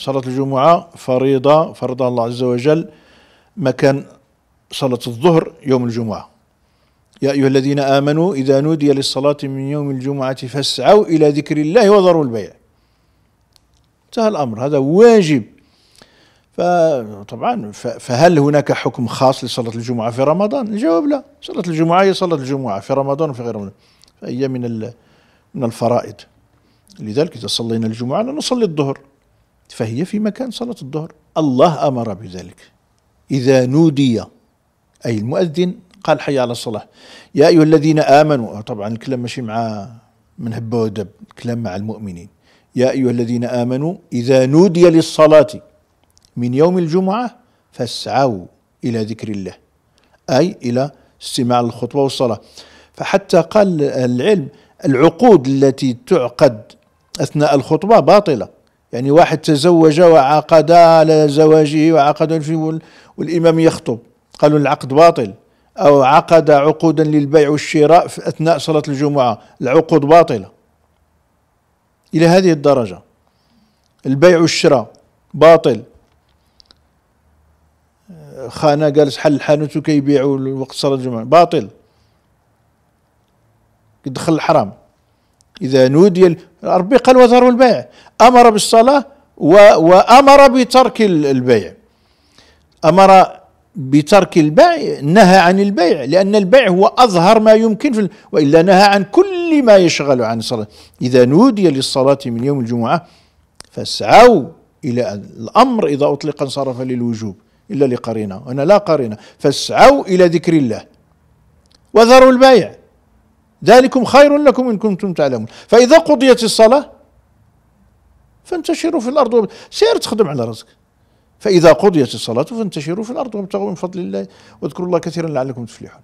صلاة الجمعة فريضة فرضها الله عز وجل مكان صلاة الظهر يوم الجمعة. يا أيها الذين آمنوا إذا نودي للصلاة من يوم الجمعة فاسعوا إلى ذكر الله وذروا البيع. انتهى الأمر هذا واجب. فطبعا فهل هناك حكم خاص لصلاة الجمعة في رمضان؟ الجواب لا، صلاة الجمعة هي صلاة الجمعة في رمضان وفي غير رمضان، فهي من من الفرائض. لذلك إذا صلينا الجمعة لا نصلي الظهر. فهي في مكان صلاة الظهر، الله أمر بذلك. إذا نودي أي المؤذن قال حي على الصلاة. يا أيها الذين آمنوا طبعا الكلام ماشي مع من هب ودب الكلام مع المؤمنين. يا أيها الذين آمنوا إذا نودي للصلاة من يوم الجمعة فاسعوا إلى ذكر الله أي إلى استماع الخطبة والصلاة. فحتى قال العلم العقود التي تعقد أثناء الخطبة باطلة. يعني واحد تزوج وعقد على زواجه وعقد والإمام يخطب. قالوا العقد باطل. أو عقد عقودا للبيع والشراء في أثناء صلاة الجمعة. العقود باطلة. إلى هذه الدرجة. البيع والشراء باطل. خانة جالس حل الحانوت وكيبيعوا وقت صلاة الجمعة. باطل. يدخل الحرام. إذا نودي قال وذروا البيع. أمر بالصلاة وأمر بترك البيع. أمر بترك البيع نهى عن البيع لأن البيع هو أظهر ما يمكن في وإلا نهى عن كل ما يشغل عن الصلاة. إذا نودي للصلاة من يوم الجمعة فاسعوا إلى الأمر إذا أطلق انصرف للوجوب إلا لقرينة. هنا لا قرينة. فاسعوا إلى ذكر الله. وذروا البيع. ذلكم خير لكم إن كنتم تعلمون. فإذا قضيت الصلاة فانتشروا في الأرض سير تخدم على رزقك فإذا قضيت الصلاة فانتشروا في الأرض وابتغوا من فضل الله واذكروا الله كثيرا لعلكم تفلحون.